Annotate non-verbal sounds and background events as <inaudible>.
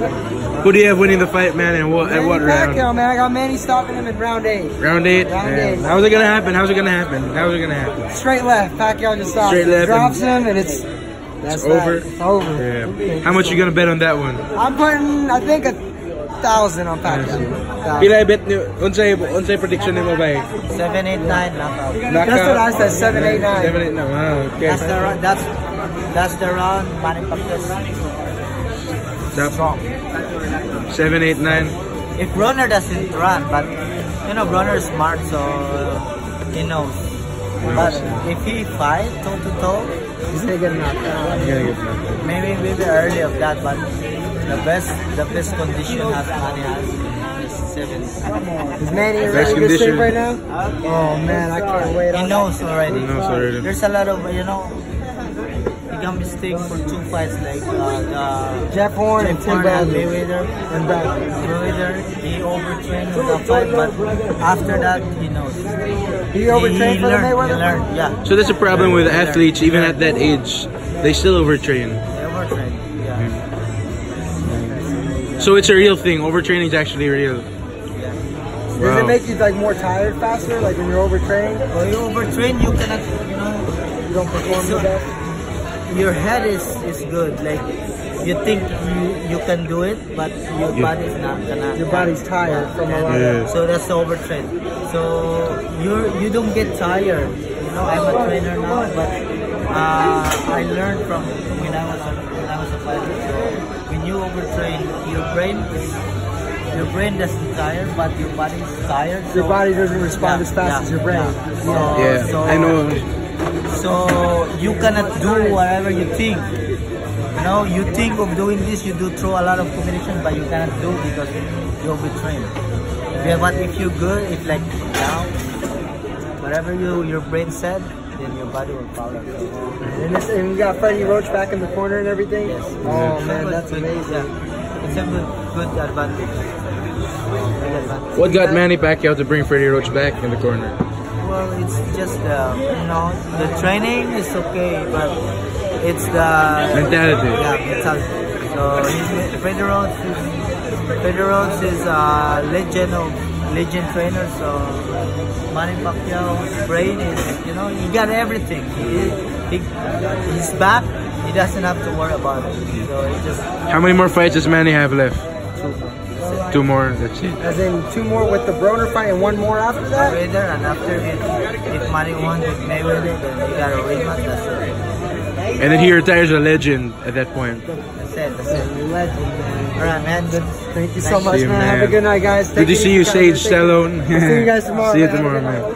Who do you have winning the fight, man, and what at what round? Pacquiao, man. I got Manny stopping him in round eight. Round eight. Round Man, eight. How's it gonna happen? How's it gonna happen? How's it gonna happen? Straight left. Pacquiao just stops. Straight him. left Drops and- him, and it's that's It's over? that. It's over. Yeah. How much you gonna bet on that one? I'm putting, I think, a thousand on Pacquiao. Thousand. Pila bet niyo? Unsay unsay prediction nimo ba? 789 knockout. That's what I said. Seven, eight, nine. Seven, eight, no. Ah, okay. That's the ro- that's that's the round Manny Pacquiao's strong. Seven, eight, nine. If Broner doesn't run, but you know Broner is smart, so uh, he knows. But if he fight toe to toe, He's gonna get knocked out. I'm gonna maybe maybe early of that. But the best the best condition has Manny has is seven. <laughs> Is Manny in Best really good shape right now? Oh man, I can't wait. He knows already. He knows already. There's a lot of you know. He got mistake for two fights like uh, the Jeff Horn and Tim Horn and Bradley. Mayweather. And Bradley. Mayweather, he overtrained with the fight, but after that, he knows. He overtrained for the learned, He Mayweather? learned, yeah. So that's a problem with athletes, even at that age. They still overtrain. He overtrained, yeah. So it's a real thing. Overtraining is actually real. Does Wow. it make you like more tired faster? Like when you're overtraining, When you overtrain, you cannot, you know, you don't perform So- the best. Your head is, is good. Like, you think you, you can do it, but your Yeah. body is not gonna. Your body's tired from a lot of. Yeah. So that's the overtrain. So you you don't get tired. You know, I'm a trainer now, but uh, I learned from when I was a, when I was a fighter. So when you overtrain, your brain is your brain doesn't tire, but your body is tired. Your body doesn't respond Yeah, as fast yeah, as your brain. yeah. So, Yeah, so, I know. So you cannot do whatever you think. You know, you think of doing this, you do throw a lot of combination, but you cannot do because you overtrain. Yeah, but if you're good, if like now, whatever you your brain said, then your body will follow. And, this, and you got Freddie Roach back in the corner and everything. Yes. Oh So man, that's good, amazing. Yeah. It's a good good advantage. Good advantage. What got Manny Pacquiao to bring Freddie Roach back in the corner? Well, it's just uh, you know the training is okay, but it's the Mentality. Yeah, mentality. So he's is Freddie is a legend of legend trainer. So Manny Pacquiao's brain is you know he got everything. He, he he's back. He doesn't have to worry about it. So he just How many more fights does Manny have left? Two more. That's it. As in two more with the Broner fight and one more after that. Mayweather, and after if, if Manny won with Mayweather, then he got a rematch. That's it. And then he retires a legend at that point. That's it. That's it. Legend, man. All right, man. Thank you so Thank much, you, man. man. Have a good night, guys. Good to see you, for Sage coming. Stallone. I'll see you guys <laughs> tomorrow. See you man. Have a tomorrow, good man.